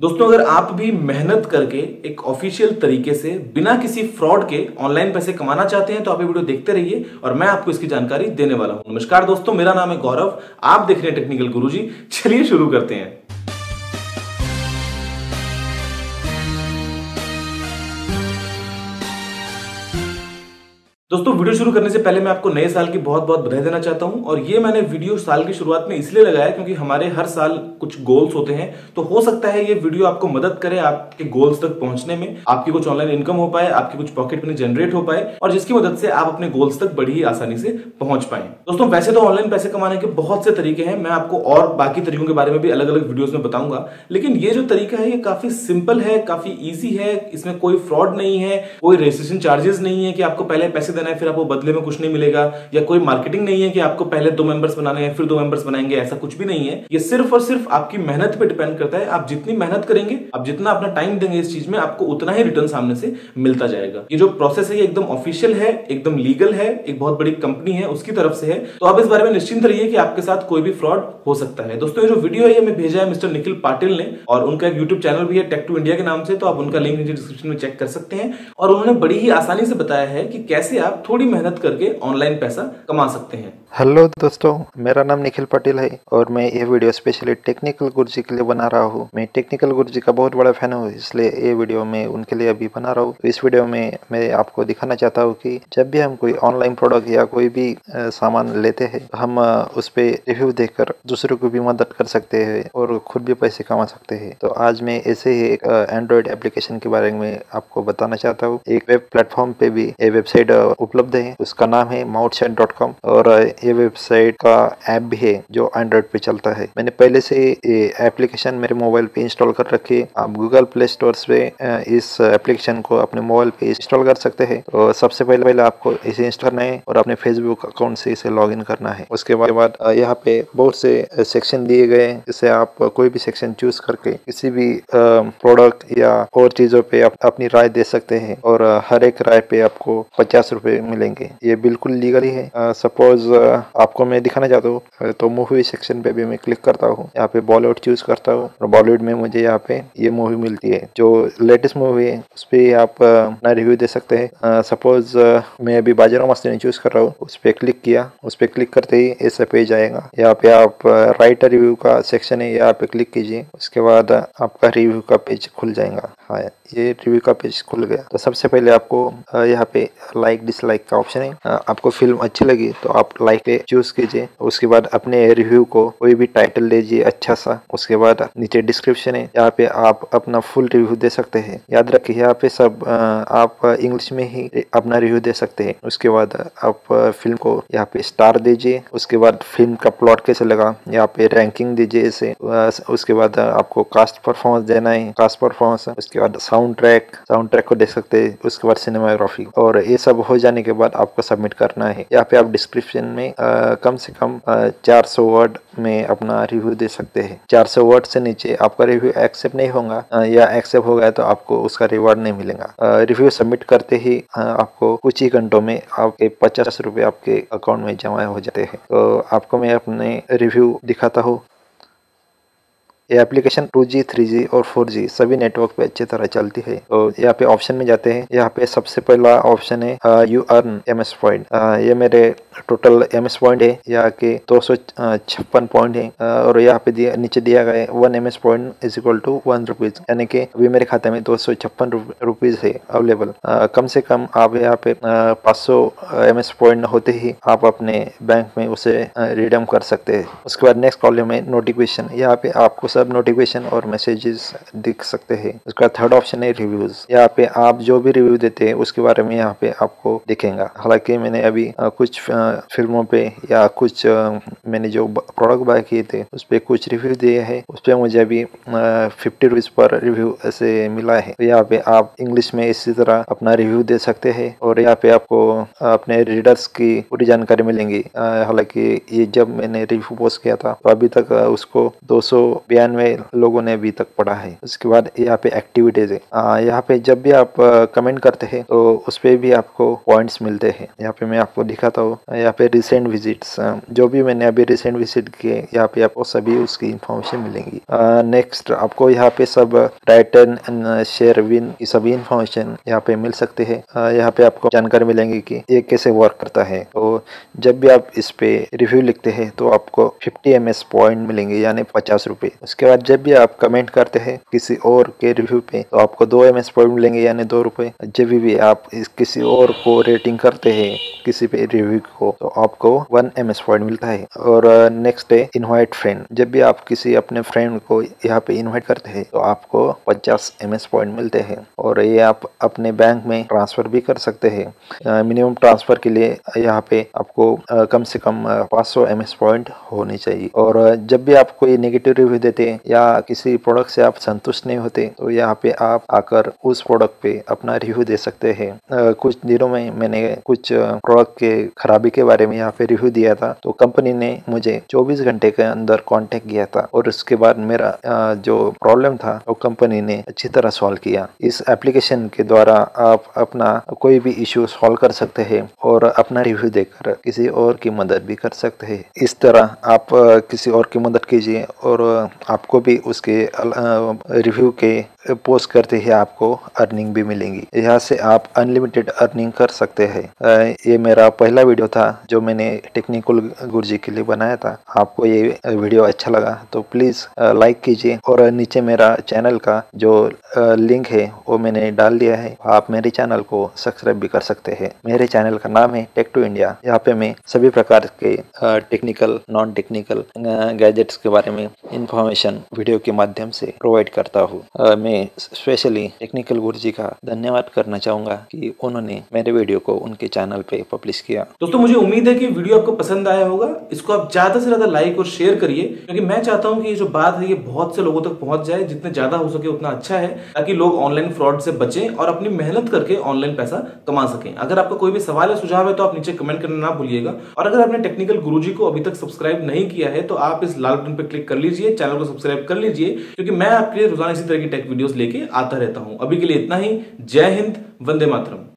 दोस्तों, अगर आप भी मेहनत करके एक ऑफिशियल तरीके से बिना किसी फ्रॉड के ऑनलाइन पैसे कमाना चाहते हैं तो आप ये वीडियो देखते रहिए और मैं आपको इसकी जानकारी देने वाला हूँ। नमस्कार दोस्तों, मेरा नाम है गौरव, आप देख रहे हैं टेक्निकल गुरुजी चलिए शुरू करते हैं। दोस्तों, वीडियो शुरू करने से पहले मैं आपको नए साल की बहुत बहुत बधाई देना चाहता हूँ। और ये मैंने वीडियो साल की शुरुआत में इसलिए लगाया क्योंकि हमारे हर साल कुछ गोल्स होते हैं। तो हो सकता है ये वीडियो आपको मदद करे आपके गोल्स तक पहुँचने में, आपकी कुछ ऑनलाइन इनकम हो पाए, आपकी कुछ पॉकेट मनी जनरेट हो पाए, और जिसकी मदद से आप अपने गोल्स तक बड़ी आसानी से पहुँच पाए। दोस्तों, वैसे तो ऑनलाइन पैसे कमाने के बहुत से तरीके हैं, मैं आपको और बाकी तरीकों के बारे में भी अलग अलग वीडियोज़ में बताऊँगा। लेकिन ये जो तरीका है, ये काफ़ी सिंपल है, काफ़ी ईजी है, इसमें कोई फ्रॉड नहीं है, कोई रजिस्ट्रेशन चार्जेस नहीं है कि आपको पहले पैसे देना है, फिर आपको बदले में कुछ नहीं मिलेगा, या कोई मार्केटिंग नहीं है कि आपको पहले दो मेंबर्स बनाने हैं, फिर दो मेंबर्स बनाएँगे, ऐसा कुछ भी नहीं है। ये सिर्फ़ और सिर्फ़ आपकी मेहनत पे डिपेंड करता है। आप जितनी मेहनत करेंगे, आप जितना अपना टाइम देंगे इस चीज़ में, आपको उतना ही रिटर्न सामने से मिलता जाएगा। ये जो प्रोसेस है, ये एकदम ऑफिशियल है, एकदम लीगल है, एक बहुत बड़ी कंपनी है, उसकी तरफ़ से है। तो आप इस बारे में निश्चिंत रहिए कि आपके साथ कोई भी फ्रॉड हो सकता है। दोस्तों, ये जो वीडियो है, ये मैं भेजा है मिस्टर निखिल पाटिल ने, और उनका एक यूट्यूब चैनल भी है टेक टू इंडिया के नाम से तो आप उनका लिंक डिस्क्रिप्शन में चेक कर सकते हैं। और उन्होंने बड़ी ही आसानी से बताया है कि कैसे आप थोड़ी मेहनत करके ऑनलाइन पैसा कमा सकते हैं। हेलो दोस्तों, मेरा नाम निखिल पटेल है और मैं ये वीडियो स्पेशली टेक्निकल गुरुजी के लिए बना रहा हूँ। मैं टेक्निकल गुरुजी का बहुत बड़ा फ़ैन हूँ, इसलिए ये वीडियो मैं उनके लिए अभी बना रहा हूँ। तो इस वीडियो में मैं आपको दिखाना चाहता हूँ कि जब भी हम कोई ऑनलाइन प्रोडक्ट या कोई भी सामान लेते हैं, हम उस पर रिव्यू देखकर दूसरों को भी मदद कर सकते हैं और खुद भी पैसे कमा सकते हैं। तो आज मैं ऐसे ही एक एंड्रॉयड एप्लीकेशन के बारे में आपको बताना चाहता हूँ। एक वेब प्लेटफॉर्म पे भी ये वेबसाइट उपलब्ध है। उसका नाम है माउट और ये वेबसाइट का ऐप भी है जो एंड्रॉइड पे चलता है। मैंने पहले से ये एप्लीकेशन मेरे मोबाइल पे इंस्टॉल कर रखी है। आप गूगल प्ले स्टोर पे इस एप्लीकेशन को अपने मोबाइल पे इंस्टॉल कर सकते हैं और सबसे पहले पहले आपको इसे इंस्टॉल करना है और अपने फेसबुक अकाउंट से इसे लॉग करना है। उसके बाद यहाँ पे बहुत से सेक्शन दिए गए जिससे आप कोई भी सेक्शन चूज़ करके किसी भी प्रोडक्ट या और चीज़ों पे आप अपनी राय दे सकते हैं और हर एक राय पे आपको पचास रुपए मिलेंगे। ये बिल्कुल लीगल ही है। सपोज़ आपको मैं दिखाना चाहता हूँ तो मूवी सेक्शन पे भी मैं क्लिक करता हूँ। यहाँ पे बॉलीवुड चूज़ करता हूँ बॉलीवुड में मुझे यहाँ पे ये मूवी मिलती है। जो लेटेस्ट मूवी है, उस पर आप अपना रिव्यू दे सकते हैं। सपोज़ मैं अभी बाजारा मस्ती चूज़ कर रहा हूँ, उस पर क्लिक किया। उस पर क्लिक करते ही ऐसा पेज आएगा। यहाँ पे आप राइट रिव्यू का सेक्शन है, यहाँ पे क्लिक कीजिए। उसके बाद आपका रिव्यू का पेज खुल जाएगा। हाँ ये रिव्यू का पेज खुल गया। तो सबसे पहले आपको यहाँ पे लाइक डिसलाइक का ऑप्शन है। आपको फ़िल्म अच्छी लगी तो आप लाइक पे चूज़ कीजिए। उसके बाद अपने रिव्यू को कोई भी टाइटल दीजिए अच्छा सा। उसके बाद नीचे डिस्क्रिप्शन है, यहाँ पे आप अपना फुल रिव्यू दे सकते हैं। याद रखिए, यहाँ पे सब आप इंग्लिश में ही अपना रिव्यू दे सकते हैं। उसके बाद आप फ़िल्म को यहाँ पे स्टार दीजिए। उसके बाद फ़िल्म का प्लॉट कैसे लगा, यहाँ पे रैंकिंग दीजिए इसे। उसके बाद आपको कास्ट परफॉर्मेंस देना है कास्ट परफॉर्मेंस उसके बाद साउंड ट्रैक साउंड ट्रैक को देख सकते हैं। उसके बाद सिनेमाग्राफी और ये सब हो जाने के बाद आपको सबमिट करना है। यहाँ पे आप डिस्क्रिप्शन में आ, कम से कम चार सौ वर्ड में अपना रिव्यू दे सकते हैं। चार सौ वर्ड से नीचे आपका रिव्यू एक्सेप्ट नहीं होगा या एक्सेप्ट हो गया तो आपको उसका रिवॉर्ड नहीं मिलेगा। रिव्यू सबमिट करते ही आपको कुछ ही घंटों में आपके पचास रुपए आपके अकाउंट में जमा हो जाते हैं। तो आपको मैं अपने रिव्यू दिखाता हूँ। ये एप्लीकेशन 2G, 3G और 4G सभी नेटवर्क पे अच्छी तरह चलती है। तो यहाँ पे ऑप्शन में जाते हैं। यहाँ पे सबसे पहला ऑप्शन है you earn M S point ये मेरे टोटल एम एस पॉइंट है। यहाँ के दो सौ छप्पन पॉइंट है। और यहाँ पे दिया नीचे दिया गया है one M S point is equal to one rupees यानी कि अभी मेरे खाते में दो सौ छप्पन रुपीज़ है अवेलेबल कम से कम आप यहाँ पे पाँच सौ एम एस पॉइंट होते ही आप अपने बैंक में उसे रिडम कर सकते हैं। उसके बाद नेक्स्ट कॉलम है नोटिफिकेशन यहाँ पे आपको सब नोटिफिकेशन और मैसेजेस दिख सकते हैं। उसका थर्ड ऑप्शन है रिव्यूज़ यहाँ पे आप जो भी रिव्यू देते हैं, उसके बारे में यहाँ पे आपको दिखेगा। हालाँकि मैंने अभी कुछ फ़िल्मों पे या कुछ मैंने जो प्रोडक्ट बाय किए थे, उस पर कुछ रिव्यू दिए हैं। उस पर मुझे अभी फिफ्टी रुपीज़ पर रिव्यू ऐसे मिला है। तो यहाँ पे आप इंग्लिश में इसी तरह अपना रिव्यू दे सकते हैं और यहाँ पे आपको अपने रीडर्स की पूरी जानकारी मिलेंगी। हालाँकि ये जब मैंने रिव्यू पोस्ट किया था तो अभी तक उसको दो सौ छियानवे लोगों ने अभी तक पढ़ा है। उसके बाद यहाँ पे एक्टिविटीज़ है। यहाँ पे जब भी आप कमेंट करते हैं तो उस पर भी आपको पॉइंट्स मिलते हैं। यहाँ पे मैं आपको दिखाता हूँ। यहाँ पे रिसेंट विजिट्स जो भी मैंने अभी रिसेंट विज़िट किए, यहाँ पे आपको सभी उसकी इंफॉर्मेशन मिलेंगी। नेक्स्ट आपको यहाँ पे सब राइट एंड शेयर विन सभी इंफॉर्मेशन यहाँ पे मिल सकते हैं। यहाँ पे आपको जानकारी मिलेंगी कि ये कैसे वर्क करता है। तो जब भी आप इस पे रिव्यू लिखते हैं तो आपको 50 एम पॉइंट मिलेंगे, यानी पचास रुपए। उसके बाद जब भी आप कमेंट करते हैं किसी और के रिव्यू पे तो आपको दो एम एस पॉइंट मिलेंगे यानी दो रुपए। जब भी आप इस किसी और को रेटिंग करते हैं किसी पे रिव्यू को तो आपको वन एम एस पॉइंट मिलता है। और नेक्स्ट है इनवाइट फ्रेंड जब भी आप किसी अपने फ्रेंड को यहाँ पे इनवाइट करते हैं तो आपको पचास एम एस पॉइंट मिलते हैं। और ये आप अपने बैंक में ट्रांसफ़र भी कर सकते हैं। मिनिमम ट्रांसफ़र के लिए यहाँ पे आपको कम से कम 500 सौ एम पॉइंट होनी चाहिए। और जब भी आप कोई नेगेटिव रिव्यू देते या किसी प्रोडक्ट से आप संतुष्ट नहीं होते तो यहाँ पे आप आकर उस प्रोडक्ट पे अपना रिव्यू दे सकते हैं। कुछ दिनों में मैंने कुछ प्रोडक्ट के खराबी के बारे में यहाँ पे रिव्यू दिया था तो कंपनी ने मुझे 24 घंटे के अंदर कांटेक्ट किया था और उसके बाद मेरा जो प्रॉब्लम था, वो तो कंपनी ने अच्छी तरह सॉल्व किया। इस एप्लीकेशन के द्वारा आप अपना कोई भी इश्यू सॉल्व कर सकते हैं और अपना रिव्यू देकर किसी और की मदद भी कर सकते हैं। इस तरह आप किसी और की मदद कीजिए और आपको भी उसके रिव्यू के पोस्ट करते ही आपको अर्निंग भी मिलेंगी। यहाँ से आप अनलिमिटेड अर्निंग कर सकते हैं। ये मेरा पहला वीडियो था जो मैंने टेक्निकल गुरुजी के लिए बनाया था। आपको ये वीडियो अच्छा लगा तो प्लीज़ लाइक कीजिए और नीचे मेरा चैनल का जो लिंक है, वो मैंने डाल दिया है। आप मेरे चैनल को सब्सक्राइब भी कर सकते हैं। मेरे चैनल का नाम है टेक टू इंडिया यहाँ पे मैं सभी प्रकार के टेक्निकल नॉन टेक्निकल गैजेट्स के बारे में इंफॉर्मेशन वीडियो के माध्यम से प्रोवाइड करता हूँ। मैं स्पेशली टेक्निकल गुरु जी का धन्यवाद करना चाहूँगा कि उन्होंने मेरे वीडियो को उनके चैनल पे पब्लिश किया। दोस्तों, मुझे उम्मीद है कि वीडियो आपको पसंद आया होगा। इसको आप ज़्यादा से ज़्यादा लाइक और शेयर करिए, क्योंकि मैं चाहता हूँ कि ये जो बात है, ये बहुत से लोगों तक पहुँच जाए, जितने ज़्यादा हो सके उतना अच्छा है, ताकि लोग ऑनलाइन फ्रॉड से बचें और अपनी मेहनत करके ऑनलाइन पैसा कमा सकें। अगर आपका कोई भी सवाल या सुझाव है तो आप नीचे कमेंट करना ना भूलिएगा। और अगर आपने टेक्निकल गुरुजी को अभी तक सब्सक्राइब नहीं किया है तो आप इस लाल बटन पर क्लिक कर लीजिए चैनल को सब्सक्राइब कर लीजिए, क्योंकि मैं आपके लिए रोज़ाना इसी तरह की टेक वीडियोस लेके आता रहता हूँ। अभी के लिए इतना ही। जय हिंद वंदे मातरम।